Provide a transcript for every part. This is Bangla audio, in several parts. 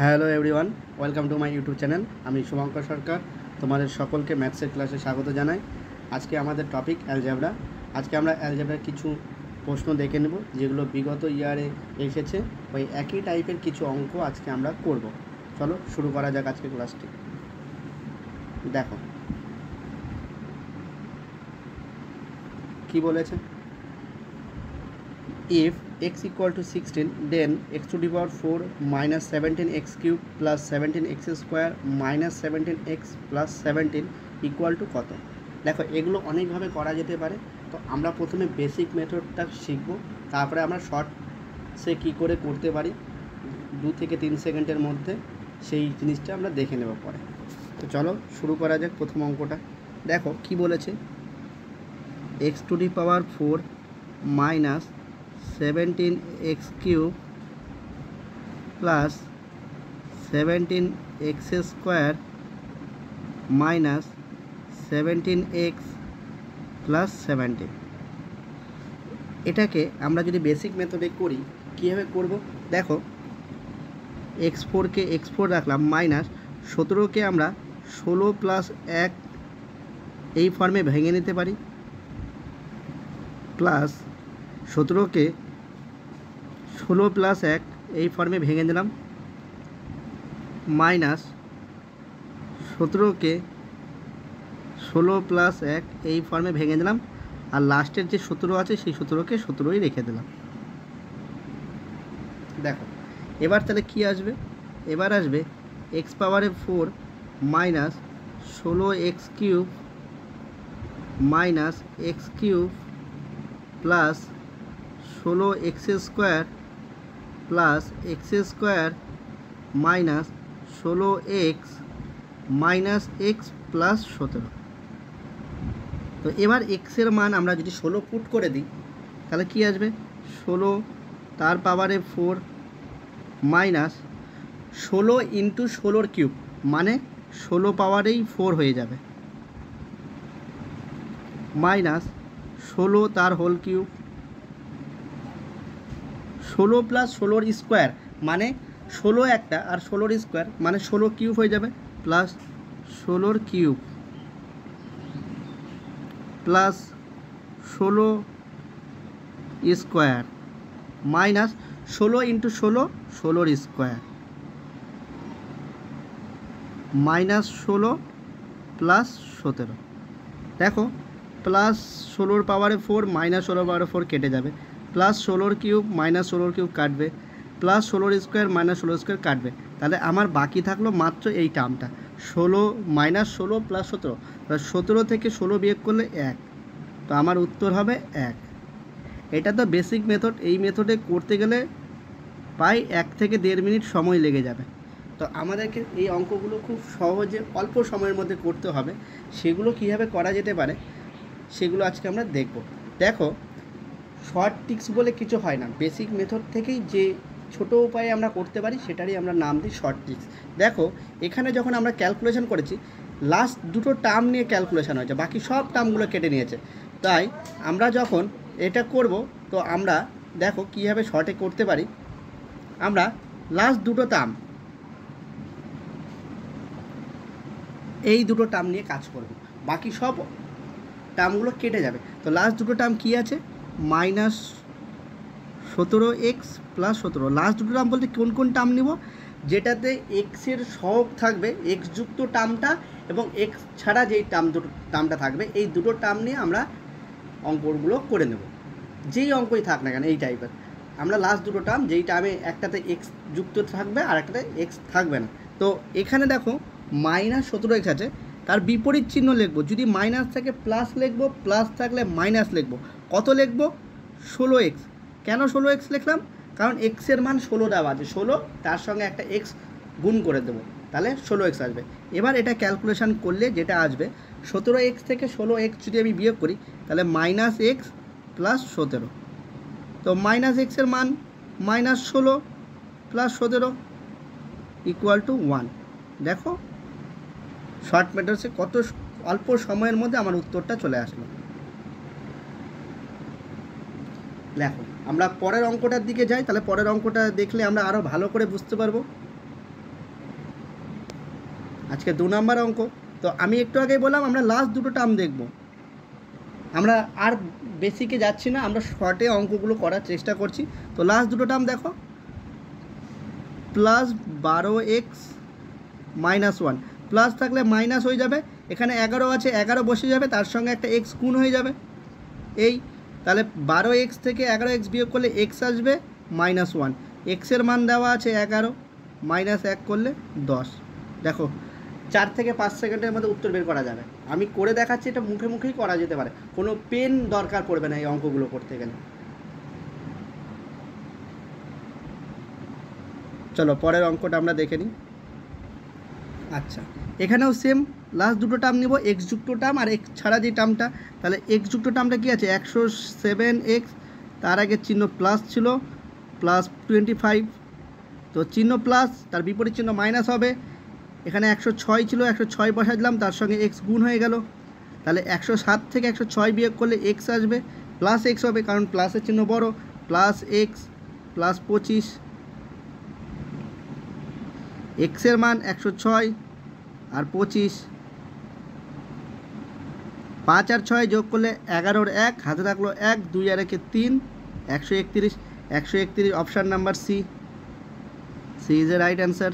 Hello everyone, welcome to my YouTube channel. আমি শুভঙ্কর সরকার, তোমাদের সকলকে ম্যাথসের ক্লাসে স্বাগত জানাই। আজকে আমাদের টপিক অ্যালজেব্রা আজকে আমরা অ্যালজেব্রার কিছু প্রশ্ন দেখে নেব, যেগুলো বিগত ইয়ারে এসেছে। ওই একই টাইপের কিছু অঙ্ক আজকে আমরা করব। চলো শুরু করা যাক আজকে ক্লাসটি দেখো। কি বলেছে? If x equal to 16 then x to the power 4 minus 17x cube plus 17x square minus 17x plus 17 equal to কত? দেখো, এগুলো অনেকভাবে করা যেতে পারে। তো আমরা প্রথমে বেসিক মেথডটা শিখব। তারপরে আমরা শর্ট সে কী করে করতে পারি? দু থেকে তিন সেকেন্ডের মধ্যে সেই জিনিসটা আমরা দেখে নেব পরে। তো চলো, শুরু করা যাক প্রথম অঙ্কটা। দেখো, কি বলেছে? X to the power four minus seventeen x cube plus seventeen x square minus seventeen x plus seventeen এটাকে আমরা যদি বেসিক মেথডে করি, কীভাবে করব? দেখো এক্স ফোরকে এক্স ফোর রাখলাম মাইনাস সতেরোকে আমরা ষোলো প্লাস এক এই ফর্মে ভেঙে নিতে পারি প্লাস সতেরোকে ষোলো প্লাস এক, এই ফর্মে ভেঙে দিলাম। মাইনাস সতেরোকে ষোলো প্লাস এক, এই ফর্মে ভেঙে দিলাম। আর লাস্টের যে সতেরো আছে, সেই সতেরোকে সতেরোই রেখে দিলাম। দেখো, এবার তাহলে কি আসবে? এবার আসবে এক্স পাওয়ারে ফোর মাইনাস ষোলো x cube minus x cube plus ষোলো x square plus x square minus ষোলো এক্স মাইনাস এক্স প্লাস সতেরো। তো এবার এক্সের মান আমরা যদি ষোলো পুট করে দিই, তাহলে কি আসবে? ষোলো তার পাওয়ারে ফোর মাইনাস ষোলো ইন্টু ষোলোর কিউব মানে ষোলো পাওয়ারেই ফোর হয়ে যাবে। মাইনাস ষোলো তার হোল কিউব ষোলো প্লাস ষোলোর স্কোয়ার মানে ষোলো একটা আর ষোলোর স্কোয়ার মানে ষোলো কিউব হয়ে যাবে প্লাস ষোলোর কিউব প্লাস ষোলো স্কোয়ার মাইনাস ষোলো ইন্টু ষোলো, ষোলোর স্কোয়ার মাইনাস ষোলো প্লাস সতেরো। দেখো প্লাস ষোলোর পাওয়ারে ফোর মাইনাস ষোলোর পাওয়ারে ফোর কেটে যাবে। প্লাস ষোলোর কিউব মাইনাস ষোলোর কিউব কাটবে প্লাস ষোলোর স্কোয়ার মাইনাস ষোলো স্কোয়ার কাটবে। তাহলে আমার বাকি থাকল মাত্র এই টার্মটা ষোলো মাইনাস ষোলো প্লাস সতেরো। সতেরো থেকে ষোলো বিয়োগ করলে এক। তো আমার উত্তর হবে এক। এটা তো বেসিক মেথড এই মেথডে করতে গেলে প্রায় এক থেকে দেড় মিনিট সময় লেগে যাবে। তো আমাদেরকে এই অঙ্কগুলো খুব সহজে অল্প সময়ের মধ্যে করতে হবে। সেগুলো কীভাবে করা যেতে পারে, সেগুলো আজকে আমরা দেখব। দেখো শর্ট টিক্স বলে কিছু হয় না। বেসিক মেথড থেকেই যে ছোট উপায়ে আমরা করতে পারি, সেটারই আমরা নাম দিই শর্ট টিক্স। দেখো, এখানে যখন আমরা ক্যালকুলেশন করেছি লাস্ট দুটো টার্ম নিয়ে ক্যালকুলেশন হয়েছে, বাকি সব টার্মগুলো কেটে নিয়েছে। তাই আমরা যখন এটা করব, তো আমরা দেখো কীভাবে শর্টে করতে পারি। আমরা লাস্ট দুটো টার্ম এই দুটো টার্ম নিয়ে কাজ করব। বাকি সব টার্মগুলো কেটে যাবে। তো লাস্ট দুটো টার্ম কী আছে? মাইনাস সতেরো এক্স প্লাস সতেরো। লাস্ট টার্ম বলতে কোন কোন টার্ম নিব? যেটাতে এক্সের সহগ থাকবে এক্স যুক্ত টার্মটা এবং এক্স ছাড়া যেই টার্ম দুটো টার্মটা থাকবে, এই দুটো টার্ম নিয়ে আমরা অঙ্কগুলো করে নেব। যেই অঙ্কই থাক না কেন, এই টাইপের আমরা লাস্ট দুটো টার্ম যেই টার্মে একটাতে এক্স যুক্ত থাকবে আর একটাতে এক্স থাকবে না। তো এখানে দেখো, মাইনাস সতেরো এক্স আছে, তার বিপরীত চিহ্ন লিখব। যদি মাইনাস থাকে প্লাস লিখব প্লাস থাকলে মাইনাস লিখব। কত লিখব? ষোলো এক্স কেন ষোলো এক্স লিখলাম? কারণ এক্সের মান ষোলো দেওয়া আছে ষোলো, তার সঙ্গে একটা এক্স গুণ করে দেবো। তাহলে ষোলো এক্স আসবে। এবার এটা ক্যালকুলেশন করলে যেটা আসবে, সতেরো এক্স থেকে ষোলো এক্স যদি আমি বিয়োগ করি, তাহলে মাইনাস এক্স প্লাস সতেরো। তো মাইনাস এক্সের মান মাইনাস ষোলো প্লাস সতেরো ইকুয়াল টু ওয়ান দেখো শর্ট মেটার্সে কত অল্প সময়ের মধ্যে আমার উত্তরটা চলে আসলো। দেখো, আমরা পরের অঙ্কটার দিকে যাই, তাহলে পরের অঙ্কটা দেখলে আমরা আরও ভালো করে বুঝতে পারব। আজকে দু নম্বর অঙ্ক, তো আমি একটু আগেই বললাম, আমরা লাস্ট দুটো টার্ম দেখব। আমরা আর বেসিকে যাচ্ছি না, আমরা শর্টে অঙ্কগুলো করার চেষ্টা করছি। তো লাস্ট দুটো টার্ম দেখো। প্লাস বারো এক্স মাইনাস ওয়ান প্লাস থাকলে মাইনাস হয়ে যাবে, এখানে এগারো আছে, এগারো বসে যাবে, তার সঙ্গে একটা এক্স গুণ হয়ে যাবে। এই তাহলে বারো এক্স থেকে এগারো এক্স বিয়োগ করলে এক্স আসবে মাইনাস ওয়ান এক্সের মান দেওয়া আছে এগারো মাইনাস এক করলে দশ। দেখো, চার থেকে পাঁচ সেকেন্ডের মধ্যে উত্তর বের করা যাবে। আমি করে দেখাচ্ছি, এটা মুখে মুখেই করা যেতে পারে। কোনো পেন দরকার পড়বে না এই অঙ্কগুলো করতে গেলে। চলো, পরের অঙ্কটা আমরা দেখে নিই। আচ্ছা এখানেও সেম লাস্ট দুটো টার্ম নিব এক্স যুক্ত টার্ম আর এক্স ছাড়া যে টার্মটা তাহলে এক্স যুক্ত টার্মটা কী আছে? একশো সেভেন এক্স, তার আগে চিহ্ন প্লাস ছিল প্লাস টোয়েন্টি ফাইভ তো চিহ্ন প্লাস তার বিপরীত চিহ্ন মাইনাস হবে, এখানে একশো ছয় ছিল, একশো ছয় বসা দিলাম, তার সঙ্গে এক্স গুণ হয়ে গেল, তাহলে একশো সাত থেকে একশো ছয় বিয়োগ করলে এক্স আসবে প্লাস এক্স হবে, কারণ প্লাসের চিহ্ন বড় প্লাস এক্স প্লাস পঁচিশ এক্সের মান একশো ছয় আর পঁচিশ। পাঁচ আর ছয় যোগ করলে এগারোর এক, হাতে থাকল এক, দুই আর একে তিন, একশো একত্রিশ। একশো একত্রিশ option number C. C is a right answer.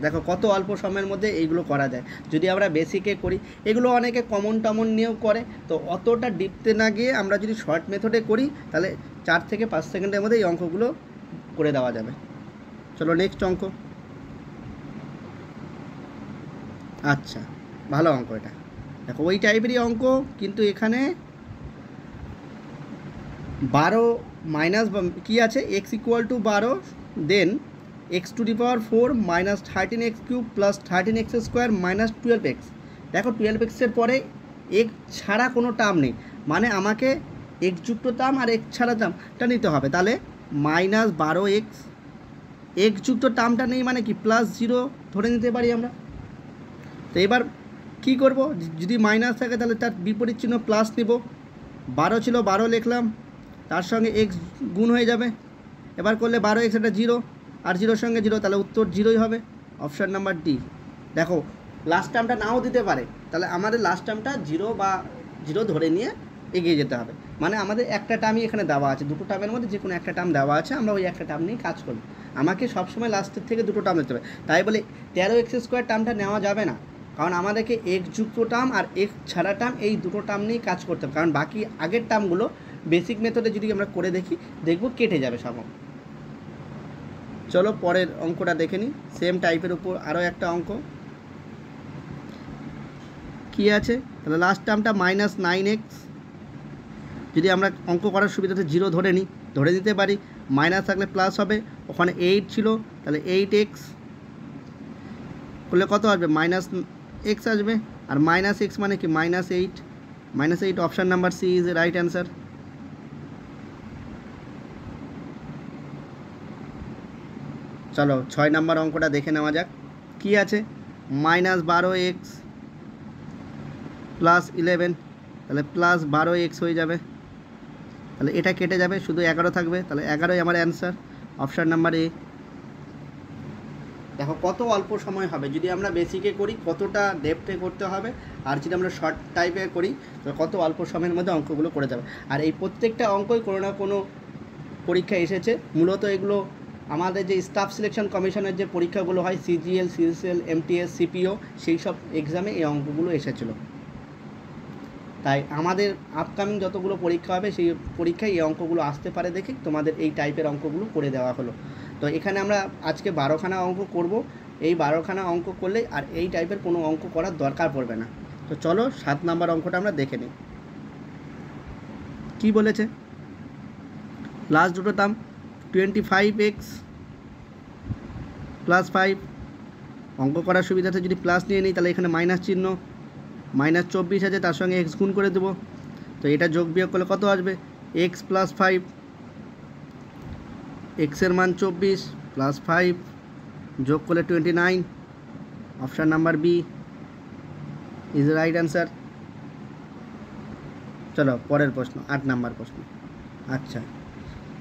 দেখো, কত অল্প সময়ের মধ্যে এইগুলো করা যায়। যদি আমরা বেসিকে করি, এগুলো অনেকে কমন টমন নিয়েও করে। তো অতটা ডিপতে না গিয়ে আমরা যদি শর্ট মেথডে করি, তাহলে চার থেকে পাঁচ সেকেন্ডের মধ্যে এই অঙ্কগুলো করে দেওয়া যাবে। চলো নেক্সট অঙ্ক। আচ্ছা ভালো অঙ্ক এটা। দেখো, ওই টাইপেরই অঙ্ক, কিন্তু এখানে বারো মাইনাস কী আছে? এক্স ইকুয়াল টু বারো then x to the power four minus thirteen x cube plus thirteen x square minus twelve x দেখো টুয়েলভ এক্সের পরে এক্স ছাড়া কোনো টার্ম নেই। মানে আমাকে এক্স যুক্ত টার্ম আর এক্স ছাড়া টার্মটা নিতে হবে। তাহলে মাইনাস বারো এক্স এক্স যুক্ত টার্মটা নেই মানে কি? প্লাস জিরো ধরে নিতে পারি আমরা। তো এবার কী করব? যদি মাইনাস থাকে তাহলে তার বিপরীত চিহ্ন প্লাস নেব। বারো ছিল, বারো লিখলাম। তার সঙ্গে এক্স গুণ হয়ে যাবে। এবার করলে বারো এক্স এটা জিরো আর জিরোর সঙ্গে জিরো তাহলে উত্তর জিরোই হবে। অপশান নাম্বার ডি দেখো লাস্ট টার্মটা নাও দিতে পারে। তাহলে আমাদের লাস্ট টার্মটা জিরো বা জিরো ধরে নিয়ে এগিয়ে যেতে হবে। মানে আমাদের একটা টার্মই এখানে দেওয়া আছে। দুটো টার্মের মধ্যে যে কোনো একটা টার্ম দেওয়া আছে, আমরা ওই একটা টার্ম নিয়ে কাজ করব আমাকে সবসময় লাস্টের থেকে দুটো টার্ম দিতে হবে। তাই বলে তেরো এক্স স্কোয়ার টার্মটা নেওয়া যাবে না। কারণ আমাদেরকে এক যুক্ত টার্ম আর এক ছাড়া টার্ম এই দুটো টার্ম নিয়েই কাজ করতে হবে। কারণ বাকি আগের টার্মগুলো বেসিক মেথডে যদি আমরা করে দেখি, দেখব কেটে যাবে সব। চলো পরের অঙ্কটা দেখে নিই সেম টাইপের উপর আরও একটা অঙ্ক। কী আছে? তাহলে লাস্ট টার্মটা মাইনাস নাইন এক্স যদি আমরা অঙ্ক করার সুবিধাতে জিরো ধরে নিই ধরে দিতে পারি। মাইনাস থাকলে প্লাস হবে। ওখানে এইট ছিল, তাহলে এইট এক্স করলে কত আসবে? মাইনাস এক্স আসবে আর মাইনাস এক্স মানে কি? Minus eight minus eight option number C is right answer চলো ছয় নাম্বার অঙ্কটা দেখে নেওয়া যাক। কি আছে? মাইনাস বারো এক্স প্লাস ইলেভেন তাহলে প্লাস বারো এক্স হয়ে যাবে। তাহলে এটা কেটে যাবে, শুধু এগারো থাকবে। তাহলে এগারোই আমার অ্যান্সার অপশান নাম্বার এ দেখো, কত অল্প সময় হবে? যদি আমরা বেসিকে করি, কতটা ডেপথে করতে হবে? আর যদি আমরা শর্ট টাইপে করি, তো কত অল্প সময়ের মধ্যে অঙ্কগুলো করে যাবে আর এই প্রত্যেকটা অঙ্কই কোনো না কোনো পরীক্ষা এসেছে। মূলত এগুলো আমাদের যে স্টাফ সিলেকশন কমিশনের যে পরীক্ষাগুলো হয় সিজিএল সিএসএল এমটিএস সিপিও সেই সব এক্সামে এই অঙ্কগুলো এসেছিল। তাই আমাদের আপকামিং যতগুলো পরীক্ষা হবে, সেই পরীক্ষায় এই অঙ্কগুলো আসতে পারে দেখে তোমাদের এই টাইপের অঙ্কগুলো করে দেওয়া হলো। তো এখানে আমরা আজকে বারোখানা অঙ্ক করব। এই বারোখানা অঙ্ক করলে আর এই টাইপের কোনো অঙ্ক করার দরকার পড়বে না। তো চলো সাত নাম্বার অঙ্কটা আমরা দেখে নিই। কী বলেছে? লাস্ট দুটো দাম twenty five x plus five অঙ্ক করার সুবিধাতে যদি প্লাস নিয়ে নিই, তাহলে এখানে মাইনাস চিহ্ন মাইনাস চব্বিশ আছে, তার সঙ্গে এক্স গুণ করে দেবো। তো এটা যোগ বিয়োগ করলে কত আসবে? এক্স প্লাস ফাইভ এক্সের মান চব্বিশ প্লাস ফাইভ যোগ করলে twenty nine option number B is right answer চলো, পরের প্রশ্ন, আট নাম্বার প্রশ্ন। আচ্ছা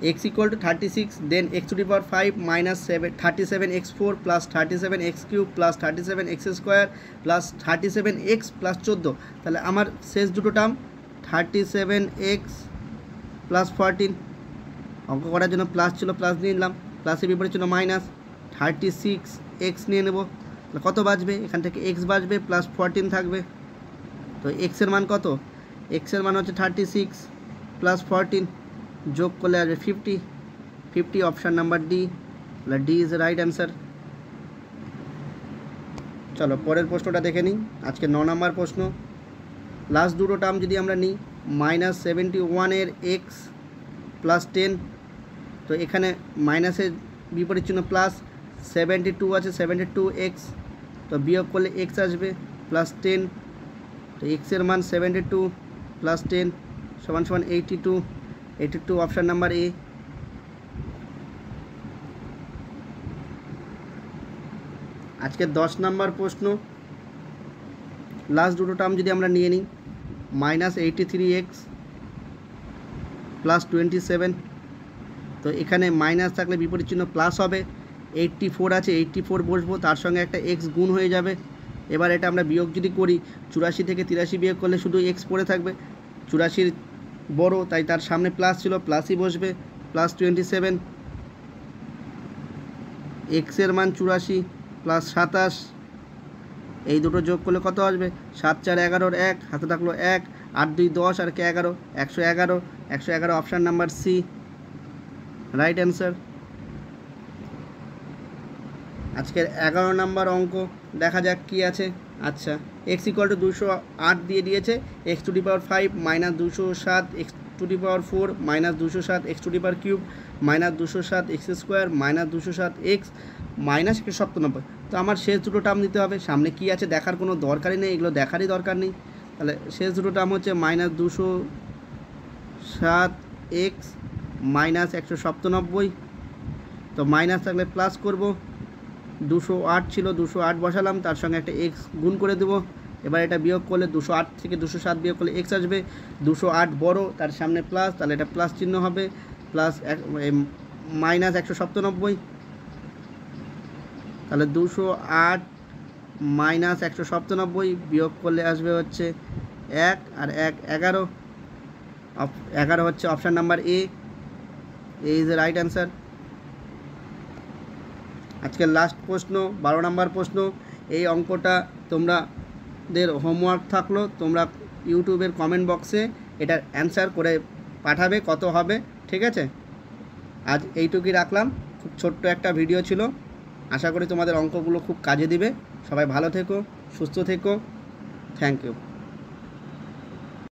x equal to thirty six then x to the power five minus seven thirty seven x four plus thirty seven x cube plus thirty seven x square plus thirty seven x plus চোদ্দ তাহলে আমার শেষ দুটো term thirty seven x plus fourteen অঙ্ক করার জন্য প্লাস ছিল প্লাস নিয়ে নিলাম। প্লাসের বিপরীত ছিল মাইনাস থার্টি সিক্স এক্স নিয়ে নেব। কত বাজবে? এখান থেকে এক্স বাজবে প্লাস ফোরটিন থাকবে। তো এক্সের মান কত? এক্সের মান হচ্ছে থার্টি সিক্স প্লাস ফোরটিন যোগ করলে আসবে fifty fifty option number D D is right answer চলো, পরের প্রশ্নটা দেখে নিই। আজকে ন নম্বর প্রশ্ন। লাস্ট দুটো টার্ম যদি আমরা নিই মাইনাস সেভেন্টি ওয়ানের এক্স প্লাস টেন তো এখানে মাইনাসের বিপরীত চিহ্ন প্লাস সেভেন্টি টু আছে সেভেন্টি টু এক্স তো বিয়োগ করলে এক্স আসবে প্লাস টেন তো এক্সের মান সেভেন্টি টু প্লাস টেন সমান সমান eighty two eighty two option number A আজকে দশ নাম্বার প্রশ্ন। লাস্ট দুটো টার্ম যদি আমরা নিয়ে নিই minus eighty three x plus twenty seven তো এখানে মাইনাস থাকলে বিপরীত চিহ্ন প্লাস হবে। এইট্টি ফোর আছে এইট্টি ফোর বসবো, তার সঙ্গে একটা এক্স গুণ হয়ে যাবে। এবার এটা আমরা বিয়োগ যদি করি, চুরাশি থেকে তিরাশি বিয়োগ করলে শুধু এক্স পড়ে থাকবে। চুরাশির বড়, তাই তার সামনে প্লাস ছিল প্লাসই বসবে। প্লাস টোয়েন্টি সেভেন এক্সের মান চুরাশি প্লাস সাতাশ। এই দুটো যোগ করলে কত আসবে? সাত, চার এগারোর এক, হাতে থাকল এক, আট, দুই, দশ, আর কে এগারো? একশো এগারো। একশো এগারো option number C right answer আজকের এগারো নাম্বার অঙ্ক, দেখা যাক কি আছে। আচ্ছা এক্স ইকুয়াল টু দুশো আট দিয়ে দিয়েছে x to the power five minus দুশো সাত x to the power four minus দুশো সাত x to the power cube minus দুশো সাত এক্স স্কোয়ার মাইনাস দুশো সাত এক্স মাইনাস একশো সপ্তানব্বই। তো আমার শেষ দুটো টার্ম দিতে হবে, সামনে কি আছে দেখার কোনো দরকারই নেই, এগুলো দেখারই দরকার নেই। তাহলে শেষ দুটো টার্ম হচ্ছে মাইনাস দুশো সাত এক্স মাইনাস একশো সপ্তানব্বই। তো মাইনাস থাকলে প্লাস করব। দুশো আট ছিল, দুশো আট বসালাম, তার সঙ্গে একটা এক্স গুণ করে দেবো। এবার এটা বিয়োগ করলে দুশো আট থেকে দুশো সাত বিয়োগ করলে এক্স আসবে। দুশো আট বড়, তার সামনে প্লাস তাহলে এটা প্লাস চিহ্ন হবে। প্লাস এক মাইনাস একশো সপ্তানব্বই। তাহলে দুশো আট মাইনাস একশো সপ্তানব্বই বিয়োগ করলে আসবে হচ্ছে এক, আর এক এগারো। এগারো হচ্ছে option number A is the right answer আজকের লাস্ট প্রশ্ন, বারো নম্বর প্রশ্ন, এই অঙ্কটা তোমরা দের হোমওয়ার্ক থাকল, তোমরা ইউটিউবের কমেন্ট বক্সে এটার অ্যান্সার করে পাঠাবে কত হবে, ঠিক আছে? আজ এইটুকুই রাখলাম, খুব ছোট্ট একটা ভিডিও ছিল, আশা করি তোমাদের অঙ্কগুলো খুব কাজে দিবে, সবাই ভালো থেকো, সুস্থ থেকো থ্যাংক ইউ